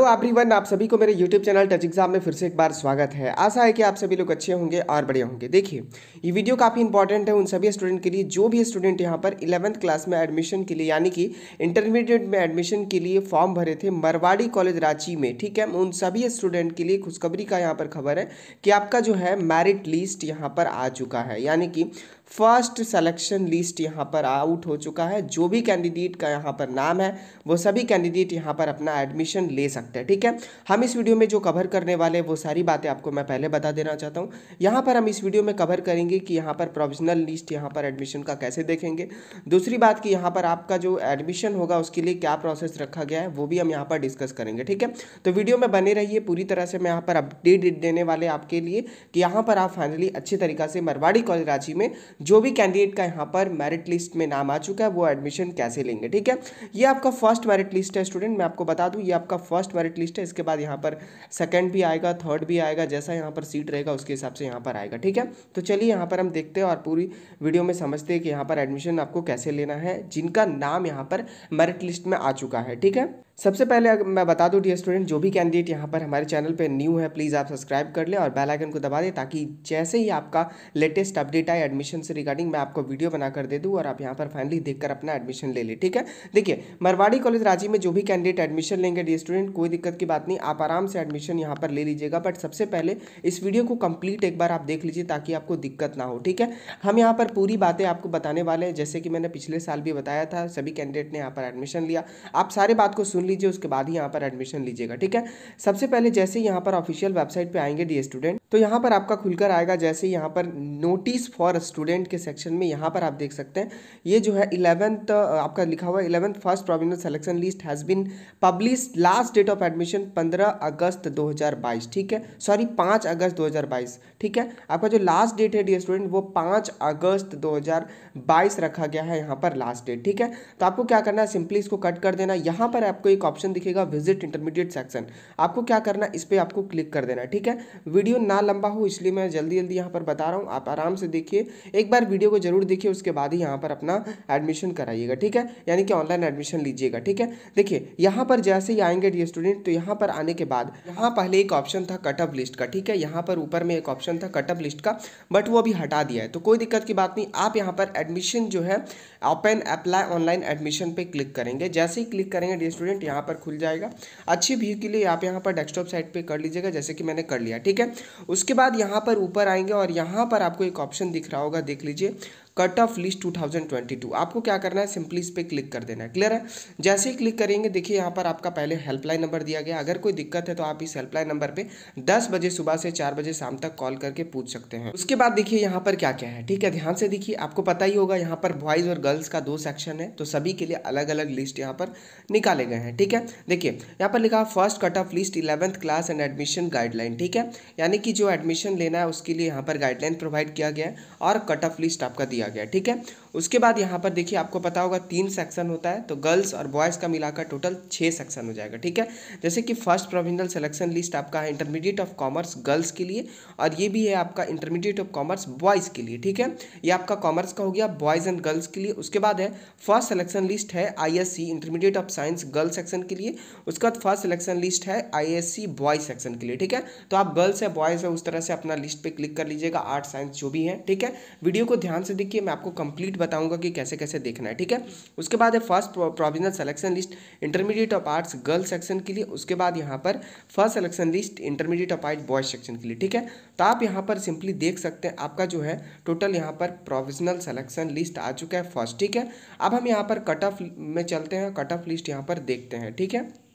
तो एवरीवन, आप सभी को मेरे YouTube चैनल टच एग्ज़ाम में फिर से एक बार स्वागत है। आशा है कि आप सभी लोग अच्छे होंगे और बढ़िया होंगे। देखिए, ये वीडियो काफ़ी इंपॉर्टेंट है उन सभी स्टूडेंट के लिए, जो भी स्टूडेंट यहाँ पर इलेवंथ क्लास में एडमिशन के लिए, यानी कि इंटरमीडिएट में एडमिशन के लिए फॉर्म भरे थे मरवाड़ी कॉलेज रांची में, ठीक है? उन सभी स्टूडेंट के लिए खुशखबरी का यहाँ पर खबर है कि आपका जो है मेरिट लिस्ट यहाँ पर आ चुका है। यानी कि फ़र्स्ट सिलेक्शन लिस्ट यहाँ पर आउट हो चुका है जो भी कैंडिडेट का यहाँ पर नाम है वो सभी कैंडिडेट यहाँ पर अपना एडमिशन ले सकते हैं ठीक है हम इस वीडियो में जो कवर करने वाले हैं वो सारी बातें आपको मैं पहले बता देना चाहता हूँ यहाँ पर हम इस वीडियो में कवर करेंगे कि यहाँ पर प्रोविजनल लिस्ट यहाँ पर एडमिशन का कैसे देखेंगे दूसरी बात कि यहाँ पर आपका जो एडमिशन होगा उसके लिए क्या प्रोसेस रखा गया है वो भी हम यहाँ पर डिस्कस करेंगे ठीक है तो वीडियो में बने रहिए पूरी तरह से मैं यहाँ पर अपडेट देने वाले आपके लिए कि यहाँ पर आप फाइनली अच्छी तरीका से मरवाड़ी कॉलेज रांची में जो भी कैंडिडेट का यहाँ पर मेरिट लिस्ट में नाम आ चुका है, वो एडमिशन कैसे लेंगे, ठीक है? ये आपका फ़र्स्ट मेरिट लिस्ट है स्टूडेंट मैं आपको बता दूँ, ये आपका फ़र्स्ट मेरिट लिस्ट है, इसके बाद यहाँ पर सेकेंड भी आएगा थर्ड भी आएगा, जैसा यहाँ पर सीट रहेगा, उसके हिसाब से यहाँ पर आएगा, ठीक है? तो चलिए यहाँ पर हम देखते हैं और पूरी वीडियो में समझते हैं कि यहाँ पर एडमिशन आपको कैसे लेना है, जिनका नाम यहाँ पर मेरिट लिस्ट में आ चुका है, ठीक है? सबसे पहले अगर मैं बता दूँ डियर स्टूडेंट जो भी कैंडिडेट यहाँ पर हमारे चैनल पे न्यू है प्लीज़ आप सब्सक्राइब कर लें और बेल आइकन को दबा दें ताकि जैसे ही आपका लेटेस्ट अपडेट आए एडमिशन से रिगार्डिंग मैं आपको वीडियो बनाकर दे दूँ और आप यहाँ पर फाइनली देखकर अपना एडमिशन ले लें, ठीक है? देखिए, मरवाड़ी कॉलेज रांची में जो भी कैंडिडेट एडमिशन लेंगे डियर स्टूडेंट कोई दिक्कत की बात नहीं, आप आराम से एडमिशन यहाँ पर ले लीजिएगा बट सबसे पहले इस वीडियो को कंप्लीट एक बार आप देख लीजिए ताकि आपको दिक्कत ना हो, ठीक है? हम यहाँ पर पूरी बातें आपको बताने वाले हैं, जैसे कि मैंने पिछले साल भी बताया था, सभी कैंडिडेट ने यहाँ पर एडमिशन लिया। आप सारे बात को सुन लीजिए, उसके बाद ही यहाँ पर एडमिशन लीजिएगा, ठीक है? सबसे पहले जैसे यहाँ पर ऑफिशियल वेबसाइट पर आएँगे डी स्टूडेंट तो यहाँ पर आपका खुलकर आएगा जैसे यहाँ पर नोटिस फॉर स्टूडेंट के सेक्शन में यहाँ पर आप देख सकते हैं। ये जो है इलेवेंथ आपका लिखा हुआ eleventh first provisional selection list has been publish last date of admission पंद्रह अगस्त दो हज़ार बाईस, ठीक है? सॉरी पाँच अगस्त दो हज़ार बाईस, ठीक है? आपका जो लास्ट डेट है डी स्टूडेंट वो पाँच अगस्त दो हज़ार बाईस रखा गया है यहाँ पर लास्ट डेट ठीक है? तो आपको क्या करना है? सिंपली इसको कट कर देना। यहाँ पर आपको एक ऑप्शन दिखेगा विज़िट इंटरमीडिएट सेक्शन आपको क्या करना इस पर आपको क्लिक कर देना ठीक है? वीडियो ना लंबा हो, इसलिए मैं जल्दी जल्दी यहाँ पर बता रहा हूँ। आप आराम से देखिए। एक बार वीडियो को ज़रूर देखिए, उसके बाद ही यहाँ पर अपना एडमिशन कराइएगा, ठीक है? यानी कि ऑनलाइन एडमिशन लीजिएगा, ठीक है? देखिए, यहाँ पर जैसे ही आएँगे डी स्टूडेंट तो यहाँ पर आने के बाद, यहाँ पहले एक ऑप्शन था कटअप लिस्ट का, ठीक है? यहाँ पर ऊपर में एक ऑप्शन था कटअप लिस्ट का बट वो अभी हटा दिया है। तो कोई दिक्कत की बात नहीं, आप यहाँ पर एडमिशन जो है ओपन अप्लाई ऑनलाइन एडमिशन पे क्लिक करेंगे। जैसे ही क्लिक करेंगे डी स्टूडेंट यहाँ पर खुल जाएगा। अच्छी व्यू के लिए आप यहाँ पर डेस्कटॉप साइट पर कर लीजिएगा, जैसे कि मैंने कर लिया, ठीक है? उसके बाद यहाँ पर ऊपर आएँगे और यहाँ पर आपको एक ऑप्शन दिख रहा होगा, देख लीजिए। कट ऑफ़ लिस्ट 2022 आपको क्या करना है? सिंपली इस पर क्लिक कर देना है. क्लियर है? जैसे ही क्लिक करेंगे, देखिए यहाँ पर आपका पहले हेल्पलाइन नंबर दिया गया अगर कोई दिक्कत है तो आप इस हेल्पलाइन नंबर पे 10 बजे सुबह से 4 बजे शाम तक कॉल करके पूछ सकते हैं। उसके बाद देखिए यहाँ पर क्या क्या है, ठीक है? ध्यान से देखिए, आपको पता ही होगा यहाँ पर बॉयज़ और गर्ल्स का दो सेक्शन है तो सभी के लिए अलग अलग लिस्ट यहाँ पर निकाले गए हैं, ठीक है? देखिए, यहाँ पर लिखा first cut off list eleventh class and admission guideline ठीक है? यानी कि जो एडमिशन लेना है, उसके लिए यहाँ पर गाइडलाइन प्रोवाइड किया गया है और कट ऑफ़ लिस्ट आपका दिया गया ठीक है? उसके बाद यहाँ पर देखिए, आपको पता होगा तीन सेक्शन होता है तो गर्ल्स और बॉयज़ का मिलाकर टोटल छः सेक्शन हो जाएगा, ठीक है? जैसे कि फ़र्स्ट प्रोविजनल सिलेक्शन लिस्ट आपका है इंटरमीडिएट ऑफ़ कॉमर्स गर्ल्स के लिए और ये भी है आपका इंटरमीडिएट ऑफ़ कॉमर्स बॉयज़ के लिए, ठीक है? ये आपका कॉमर्स का हो गया बॉयज़ एंड गर्ल्स के लिए। उसके बाद है फ़र्स्ट सिलेक्शन लिस्ट है ISC intermediate of science girls section के लिए। उसके बाद फ़र्स्ट सिलेक्शन लिस्ट है आईएससी बॉयज़ सेक्शन के लिए, ठीक है? तो आप गर्ल्स है बॉयज़ है, उस तरह से अपना लिस्ट पर क्लिक कर लीजिएगा आर्ट साइंस जो भी है, ठीक है? वीडियो को ध्यान से देखिए, मैं आपको कंप्लीट बताऊँगा कि कैसे कैसे देखना है, ठीक है? उसके बाद है first provisional selection list intermediate of arts girls section के लिए, उसके बाद यहाँ पर first selection list intermediate of art boys section के लिए, ठीक है? तो आप यहाँ पर सिंपली देख सकते हैं, आपका जो है टोटल यहाँ पर प्रोविजनल सिलेक्शन लिस्ट आ चुका है फ़र्स्ट ठीक है? अब हम यहाँ पर कट ऑफ़ में चलते हैं कट ऑफ़ लिस्ट यहाँ पर देखते हैं, ठीक है?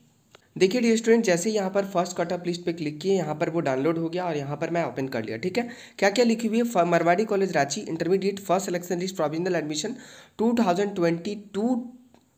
देखिए डी स्टूडेंट जैसे यहाँ पर फ़र्स्ट कटअप लिस्ट पे क्लिक किए, यहाँ पर वो डाउनलोड हो गया और यहाँ पर मैं ओपन कर लिया, ठीक है? क्या क्या लिखी हुई है? Marwari college Ranchi intermediate first selection list provisional admission 2022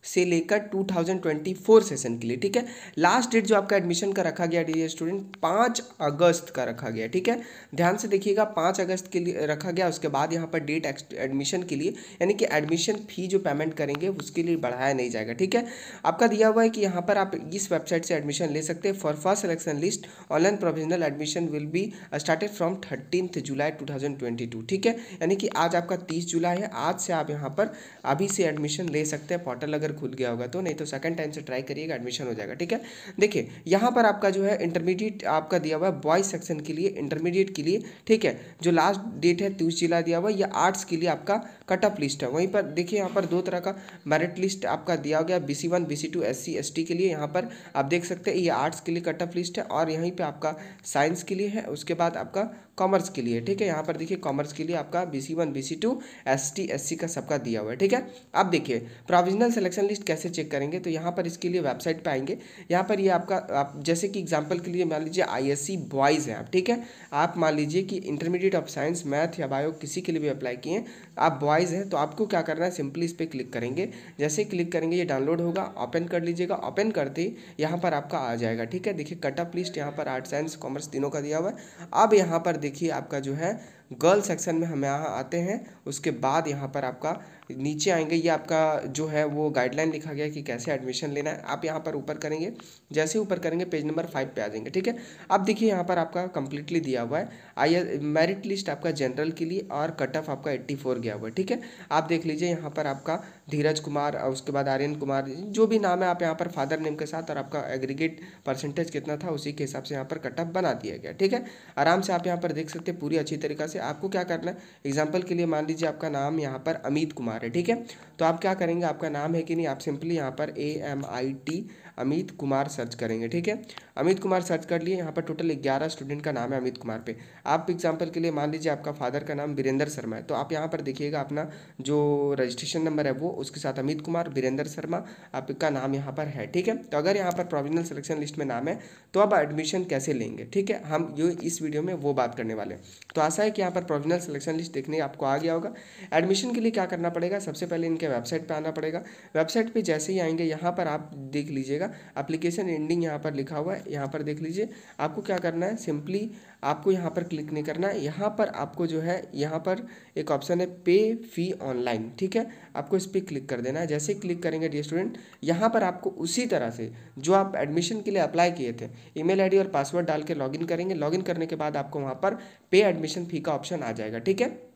से लेकर 2024 सेशन के लिए, ठीक है? लास्ट डेट जो आपका एडमिशन का रखा गया डी स्टूडेंट पाँच अगस्त का रखा गया, ठीक है? ध्यान से देखिएगा, पाँच अगस्त के लिए रखा गया, उसके बाद यहाँ पर डेट एडमिशन के लिए, यानी कि एडमिशन फ़ी जो पेमेंट करेंगे, उसके लिए बढ़ाया नहीं जाएगा, ठीक है? आपका दिया हुआ है कि यहाँ पर आप इस वेबसाइट से एडमिशन ले सकते हैं। For first selection list online provisional admission will be started from thirteen July to ठीक है? यानी कि आज आपका तीस जुलाई है, आज से आप यहाँ पर अभी से एडमिशन ले सकते हैं पोर्टल अगर अगर खुल गया होगा तो नहीं तो सेकंड टाइम से ट्राई करिएगा एडमिशन हो जाएगा, ठीक है? देखिए, यहाँ पर आपका जो है इंटरमीडिएट आपका दिया हुआ है बॉयज़ सेक्शन के लिए इंटरमीडिएट के लिए, ठीक है? जो लास्ट डेट है तीस जिला दिया हुआ है, या आर्ट्स के लिए आपका कट ऑफ़ लिस्ट है। वहीं पर देखिए, यहाँ पर दो तरह का मेरिट लिस्ट आपका दिया गया B C one B C two S C S T के लिए यहाँ पर आप देख सकते हैं, ये आर्ट्स के लिए कट ऑफ़ लिस्ट है, और यहीं पे आपका साइंस के लिए है, उसके बाद आपका कॉमर्स के लिए, ठीक है? यहाँ पर देखिए कॉमर्स के लिए आपका B C one B C two S T S C का सबका दिया हुआ है, ठीक है? अब देखिए प्रोविजनल सिलेक्शन लिस्ट कैसे चेक करेंगे तो यहाँ पर इसके लिए वेबसाइट पे आएँगे। यहाँ पर ये आपका, आप जैसे कि एग्जांपल के लिए मान लीजिए आई एस सी बॉयज़ हैं आप, ठीक है? आप मान लीजिए कि इंटरमीडिएट ऑफ़ साइंस मैथ या बायो किसी के लिए भी अप्लाई किए हैं, आप बॉयज़ हैं तो आपको क्या करना है? सिंपली इस पर क्लिक करेंगे। जैसे क्लिक करेंगे, ये डाउनलोड होगा ओपन कर लीजिएगा। ओपन करते ही यहाँ पर आपका आ जाएगा, ठीक है? देखिए कटअप लिस्ट यहाँ पर आर्ट साइंस कॉमर्स तीनों का दिया हुआ है। अब यहाँ पर देखिए आपका जो है गर्ल सेक्शन में हम यहाँ आते हैं, उसके बाद यहाँ पर आपका नीचे आएँगे, ये आपका जो है वो गाइडलाइन लिखा गया कि कैसे एडमिशन लेना है। आप यहाँ पर ऊपर करेंगे, जैसे ऊपर करेंगे पेज नंबर फाइव पे आ जाएँगे, ठीक है? अब देखिए यहाँ पर आपका कंप्लीटली दिया हुआ है। आई मेरिट लिस्ट आपका जनरल के लिए और कट ऑफ़ आपका एट्टी फोर गया हुआ है, ठीक है? आप देख लीजिए यहाँ पर आपका धीरज कुमार, और उसके बाद आर्यन कुमार, जो भी नाम है आप यहाँ पर फादर नेम के साथ और आपका एग्रीगेट परसेंटेज कितना था उसी के हिसाब से यहाँ पर कटअप बना दिया गया, ठीक है? आराम से आप यहाँ पर देख सकते हैं पूरी अच्छी तरीक़े से। आपको क्या करना है? एग्ज़ाम्पल के लिए मान लीजिए आपका नाम यहाँ पर अमित कुमार है, ठीक है? तो आप क्या करेंगे? आपका नाम है कि नहीं? आप सिंपली यहाँ पर A M I T Amit Kumar search करेंगे, ठीक है? अमित कुमार सर्च कर लिए, यहाँ पर टोटल ग्यारह स्टूडेंट का नाम है अमित कुमार पे। आप एग्जांपल के लिए मान लीजिए आपका फादर का नाम वीरेंद्र शर्मा है तो आप यहाँ पर देखिएगा अपना जो रजिस्ट्रेशन नंबर है वो, उसके साथ अमित कुमार, वीरेंद्र शर्मा, आपका नाम यहाँ पर है, ठीक है? तो अगर यहाँ पर प्रोविजनल सिलेक्शन लिस्ट में नाम है तो आप एडमिशन कैसे लेंगे, ठीक है? हम ये इस वीडियो में वो बात करने वाले हैं। तो आशा है कि यहाँ पर प्रोविजनल सिलेक्शन लिस्ट देखने आपको आ गया होगा। एडमिशन के लिए क्या करना पड़ेगा? सबसे पहले इनके वेबसाइट पर आना पड़ेगा। वेबसाइट पर जैसे ही आएँगे, यहाँ पर आप देख लीजिएगा अप्लीकेशन एंडिंग यहाँ पर लिखा हुआ है, यहाँ पर देख लीजिए। आपको क्या करना है? सिंपली आपको यहाँ पर क्लिक नहीं करना है। यहाँ पर आपको जो है, यहाँ पर एक ऑप्शन है पे फ़ी ऑनलाइन, ठीक है? आपको इस पर क्लिक कर देना है। जैसे क्लिक करेंगे डी स्टूडेंट, यहाँ पर आपको उसी तरह से जो आप एडमिशन के लिए अप्लाई किए थे, ईमेल आईडी और पासवर्ड डाल के लॉगिन करेंगे। लॉगिन करने के बाद आपको वहाँ पर पे एडमिशन फ़ी का ऑप्शन आ जाएगा, ठीक है?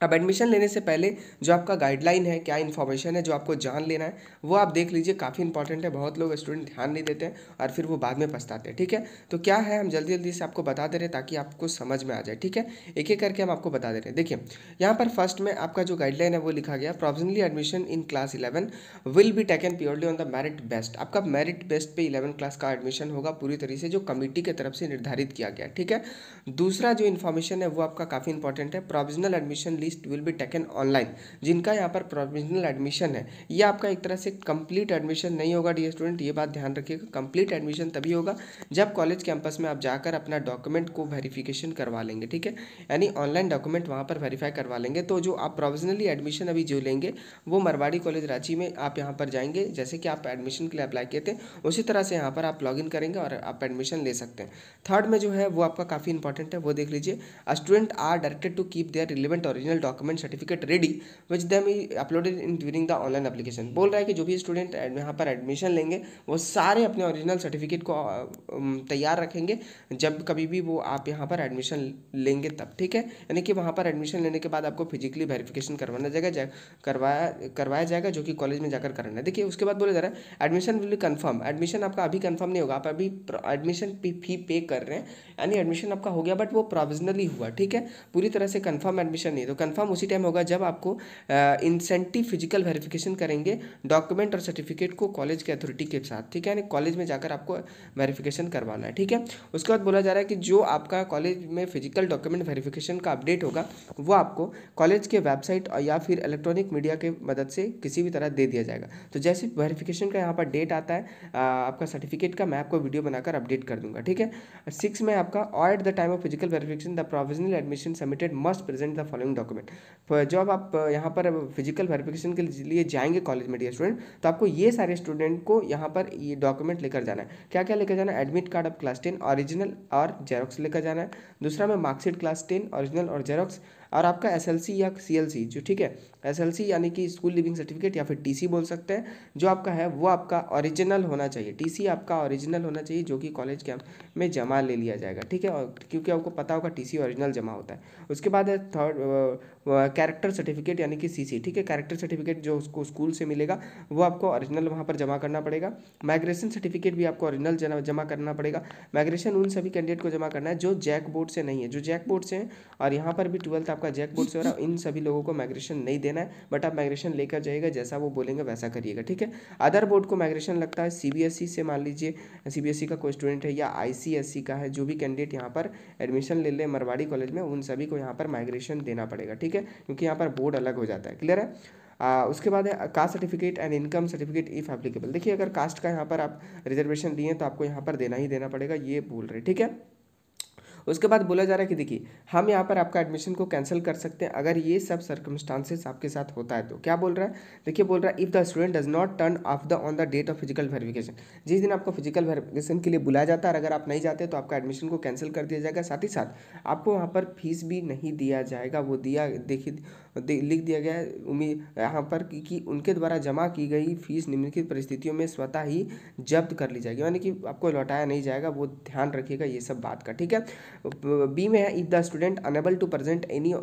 अब एडमिशन लेने से पहले जो आपका गाइडलाइन है, क्या इन्फॉर्मेशन है, जो आपको जान लेना है, वो आप देख लीजिए। काफ़ी इंपॉर्टेंट है, बहुत लोग स्टूडेंट ध्यान नहीं देते हैं और फिर वो बाद में पछताते हैं, ठीक है? तो क्या है, हम जल्दी जल्दी से आपको बता दे रहे हैं ताकि आपको समझ में आ जाए, ठीक है? एक एक करके हम आपको बता दे रहे हैं। देखिए, यहाँ पर फ़र्स्ट में आपका जो गाइडलाइन है वो लिखा गया provisionally admission in class eleven will be taken purely on the merit best आपका मेरिट बेस्ट पे इलेवन क्लास का एडमिशन होगा पूरी तरीके से, जो कमिटी की तरफ़ से निर्धारित किया गया, ठीक है? दूसरा जो इन्फॉर्मेशन है वो आपका काफ़ी इंपॉर्टेंट है provisional admission list will be taken online जिनका यहाँ पर प्रोविजनल एडमिशन है। ये आपका एक तरह से कंप्लीट एडमिशन नहीं होगा डी स्टूडेंट ये बात ध्यान रखिएगा कंप्लीट एडमिशन तभी होगा जब कॉलेज कैंपस में आप जाकर अपना डॉक्यूमेंट को वेरिफिकेशन करवा लेंगे, ठीक है? यानी ऑनलाइन डॉक्यूमेंट वहाँ पर वेरीफाई करवा लेंगे। तो जो आप प्रोविजनली एडमिशन अभी जो लेंगे, वो मरवाड़ी कॉलेज रांची में आप यहाँ पर जाएँगे, जैसे कि आप एडमिशन के लिए अप्लाई किए थे, उसी तरह से यहाँ पर आप लॉग करेंगे और आप एडमिशन ले सकते हैं। थर्ड में जो है, वो आपका काफ़ी इंपॉर्टेंट है, वो देख लीजिए। Student are directed to keep their relevant original document certificate ready which them uploaded in during the online application बोल रहा है कि जो भी स्टूडेंट यहाँ पर एडमिशन लेंगे वो सारे अपने ओरिजिनल सर्टिफिकेट को तैयार रखेंगे। जब कभी भी वो आप यहाँ पर एडमिशन लेंगे तब ठीक है? यानी कि वहाँ पर एडमिशन लेने के बाद आपको फिजिकली वेरिफिकेशन करवाना जाएगा जा, करवाया करवाया जाएगा जो कि कॉलेज में जाकर करना है। देखिए उसके बाद बोला जा रहा है एडमिशन विल कन्फर्म एडमिशन आपका अभी कन्फर्म नहीं होगा आप अभी एडमिशन फ़ी पे कर रहे हैं। यानी एडमिशन आपका हो गया बट वो प्रोविजनली हुआ ठीक है? पूरी तरह से कन्फर्म एडमिशन नहीं तो कन्फर्म उसी टाइम होगा जब आपको इंसेंटिव फ़िज़िकल वेरिफिकेशन करेंगे डॉक्यूमेंट और सर्टिफिकेट को कॉलेज के अथॉरिटी के साथ, ठीक है? यानी कॉलेज में जाकर आपको वेरिफिकेशन करवाना है, ठीक है? उसके बाद बोला जा रहा है कि जो आपका कॉलेज में फ़िज़िकल डॉक्यूमेंट वेरिफिकेशन का अपडेट होगा, वो आपको कॉलेज के वेबसाइट या फिर इलेक्ट्रॉनिक मीडिया के मदद से किसी भी तरह दे दिया जाएगा। तो जैसे वेरिफिकेशन का यहाँ पर डेट आता है आपका सर्टिफिकेट का मैं आपको वीडियो बनाकर अपडेट कर दूँगा, ठीक है? सिक्स में आपका और at the time of physical verification the provisional admission submitted must present the following document जब आप यहाँ पर फ़िज़िकल वेरिफिकेशन के लिए जाएँगे कॉलेज में डियर स्टूडेंट तो आपको ये सारे स्टूडेंट को यहाँ पर ये डॉक्यूमेंट लेकर जाना है। क्या क्या लेकर जाना है? Admit card of class ten original और जेरोक्स लेकर जाना है। दूसरा में मार्कशीट क्लास टेन ओरिजिनल और जेरोक्स और आपका एसएलसी या सीएलसी जो ठीक है एसएलसी यानी कि स्कूल लिविंग सर्टिफिकेट या फिर टीसी बोल सकते हैं, जो आपका है, वो आपका ओरिजिनल होना चाहिए। टीसी आपका ओरिजिनल होना चाहिए, जो कि कॉलेज कैंप में जमा ले लिया जाएगा, ठीक है? और क्योंकि आपको पता होगा टी सी ओरिजिनल जमा होता है। उसके बाद है थर्ड कैरेक्टर सर्टिफिकेट यानी कि सी ठीक है? कैरेक्टर सर्टिफिकेट जो उसको स्कूल से मिलेगा, वो आपको ओरिजिनल वहाँ पर जमा करना पड़ेगा। माइग्रेशन सर्टिफिकेट भी आपको ओरिजिनल जमा करना पड़ेगा। माइग्रेशन उन सभी कैंडिडेट को जमा करना है जो जैक बोर्ड से नहीं है। जो जैक बोर्ड से है, और यहाँ पर भी ट्वेल्थ आपका जैक बोर्ड से हो रहा है इन सभी लोगों को माइग्रेशन नहीं देना है बट आप माइग्रेशन लेकर जाइएगा, जैसा वो बोलेंगे वैसा करिएगा, ठीक है? अदर बोर्ड को माइग्रेशन लगता है सी से मान लीजिए सीबीएसई का कोई स्टूडेंट है या आई का है, जो भी कैंडिडेट यहाँ पर एडमिशन ले ले मरवाड़ी कॉलेज में, उन सभी को यहाँ पर माइग्रेशन देना पड़ेगा, ठीक है? क्योंकि यहाँ पर बोर्ड अलग हो जाता है। क्लियर है? आ, उसके बाद है caste certificate and income certificate if applicable देखिए अगर कास्ट का यहाँ पर आप रिजर्वेशन दिए तो आपको यहाँ पर देना ही देना पड़ेगा ये बोल रहे ठीक है? उसके बाद बोला जा रहा है कि देखिए हम यहाँ पर आपका एडमिशन को कैंसिल कर सकते हैं अगर ये सब सर्कमस्टांसेस आपके साथ होता है तो क्या बोल रहा है? देखिए बोल रहा है if the student does not turn of the on the date of physical verification जिस दिन आपको फ़िज़िकल वेरिफिकेशन के लिए बुलाया जाता है और अगर आप नहीं जाते तो आपका एडमिशन को कैंसिल कर दिया जाएगा। साथ ही साथ आपको वहाँ पर फ़ीस भी नहीं दिया जाएगा वो दिया देखिए लिख दिया गया उम्मीद यहाँ पर कि, कि उनके द्वारा जमा की गई फ़ीस निम्नलिखित परिस्थितियों में स्वतः ही जब्त कर ली जाएगी। यानी कि आपको लौटाया नहीं जाएगा वो ध्यान रखिएगा ये सब बात का ठीक है? बी में है if the student unable to present any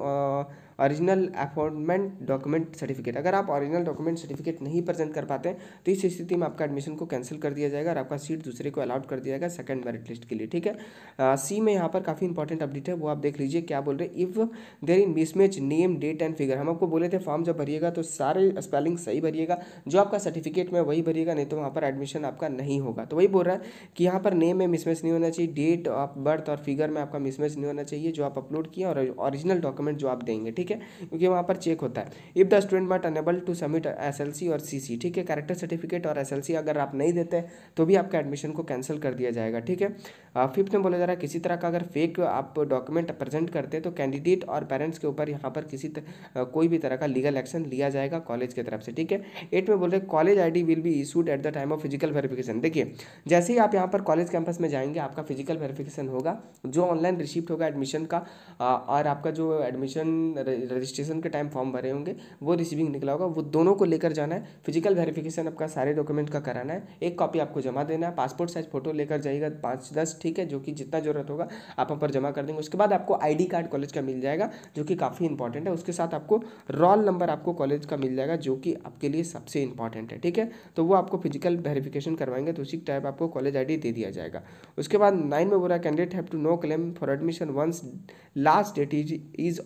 original appointment document certificate अगर आप ओरिजिनल डॉक्यूमेंट सर्टिफिकेट नहीं प्रेजेंट कर पाते हैं तो इस स्थिति में आपका एडमिशन को कैंसिल कर दिया जाएगा और आपका सीट दूसरे को अलाउड कर दिया जाएगा सेकंड मेरिट लिस्ट के लिए, ठीक है? सी में यहाँ पर काफ़ी इंपॉर्टेंट अपडेट है, वो आप देख लीजिए क्या बोल रहे हैं। If there in mismatch name date and figure हम आपको बोले थे फॉर्म जब भरिएगा तो सारे स्पेलिंग सही भरिएगा, जो आपका सर्टिफिकेट में वही भरिएगा, नहीं तो वहाँ पर एडमिशन आपका नहीं होगा। तो वही बोल रहा है कि यहाँ पर नेम में मिसमेच नहीं होना चाहिए डेट ऑफ़ बर्थ और फिगर में आपका मिसमेच नहीं होना चाहिए, जो आप अपलोड किए और ओरिजिनल डॉक्यूमेंट जो आप देंगे, ठीक है? क्योंकि वहाँ पर चेक होता है। If the student but unable to submit S L C और सी ठीक है? कैरेक्टर सर्टिफिकेट और एसएलसी अगर आप नहीं देते तो भी आपका एडमिशन को कैंसिल कर दिया जाएगा, ठीक है? फिफ्थ में बोला जा रहा है, किसी तरह का अगर फेक आप डॉक्यूमेंट प्रेजेंट करते तो कैंडिडेट और पेरेंट्स के ऊपर यहाँ पर किसी कोई भी तरह का लीगल एक्शन लिया जाएगा कॉलेज की तरफ़ से, ठीक है? एट में बोल रहे college ID will be issued at the time of physical verification देखिए, जैसे ही आप यहाँ पर कॉलेज कैंपस में जाएँगे, आपका फ़िज़िकल वेरिफिकेशन होगा, जो ऑनलाइन रिसिप्ट होगा एडमिशन का और आपका जो एडमिशन रजिस्ट्रेशन के टाइम फॉर्म भरे होंगे, वो रिसीविंग निकला होगा, वो दोनों को लेकर जाना है फ़िज़िकल वेरिफिकेशन आपका सारे डॉक्यूमेंट का कराना है, एक कॉपी आपको जमा देना है पासपोर्ट साइज़ फ़ोटो लेकर जाइएगा पाँच दस ठीक है, जो कि जितना ज़रूरत होगा, आप वहाँ पर जमा कर देंगे, उसके बाद आपको आई कार्ड कॉलेज का मिल जाएगा, जो कि काफ़ी इंपॉर्टेंट है, उसके साथ आपको रोल नंबर आपको कॉलेज का मिल जाएगा, जो कि आपके लिए सबसे इंपॉर्टेंट है, ठीक है? तो वो आपको फ़िज़िकल वेरिफिकेशन करवाएँगे तो उसी टाइप आपको कॉलेज आईडी दे दिया जाएगा। उसके बाद नाइन में बोला candidate have to no claim for admission once last date is is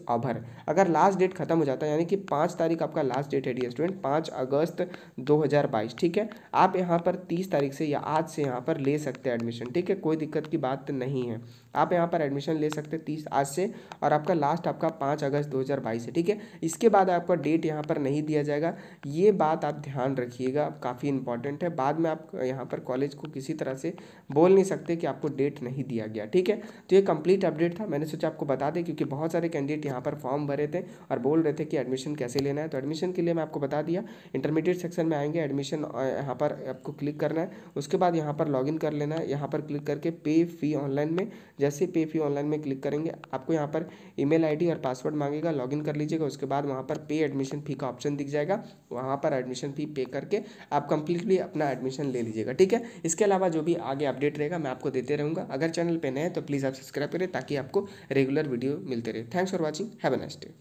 अगर लास्ट डेट खत्म हो जाता है, यानी कि पाँच तारीख आपका लास्ट डेट है डी स्टूडेंट पाँच अगस्त 2022 ठीक है? आप यहाँ पर तीस तारीख से या आज से यहाँ पर ले सकते हैं एडमिशन ठीक है? कोई दिक्कत की बात नहीं है। आप यहाँ पर एडमिशन ले सकते हैं तीस आज से और आपका लास्ट आपका पाँच अगस्त 2022 है, ठीक है? इसके बाद आपका डेट यहाँ पर नहीं दिया जाएगा। ये बात आप ध्यान रखिएगा, काफ़ी इंपॉर्टेंट है। बाद में आप यहाँ पर कॉलेज को किसी तरह से बोल नहीं सकते कि आपको डेट नहीं दिया गया, ठीक है? तो ये कंप्लीट अपडेट था। मैंने सोचा आपको बता दें, क्योंकि बहुत सारे कैंडिडेट यहाँ पर फॉर्म भरे थे और बोल रहे थे कि एडमिशन कैसे लेना है। तो एडमिशन के लिए मैं आपको बता दिया इंटरमीडिएट सेक्शन में आएँगे एडमिशन यहाँ पर आपको क्लिक करना है। उसके बाद यहाँ पर लॉगिन कर लेना है। यहाँ पर क्लिक करके पे फ़ी ऑनलाइन में, जैसे पे फ़ी ऑनलाइन में क्लिक करेंगे, आपको यहाँ पर ईमेल आईडी और पासवर्ड मांगेगा लॉगिन कर लीजिएगा। उसके बाद वहाँ पर पे एडमिशन फ़ी का ऑप्शन दिख जाएगा। वहाँ पर एडमिशन फ़ी पे करके आप कंप्लीटली अपना एडमिशन ले लीजिएगा, ठीक है? इसके अलावा जो भी आगे अपडेट रहेगा, मैं आपको देते रहूँगा। अगर चैनल पर नए हैं तो प्लीज़ आप सब्सक्राइब करें ताकि आपको रेगुलर वीडियो मिलते रहे। Thanks for watching have a next day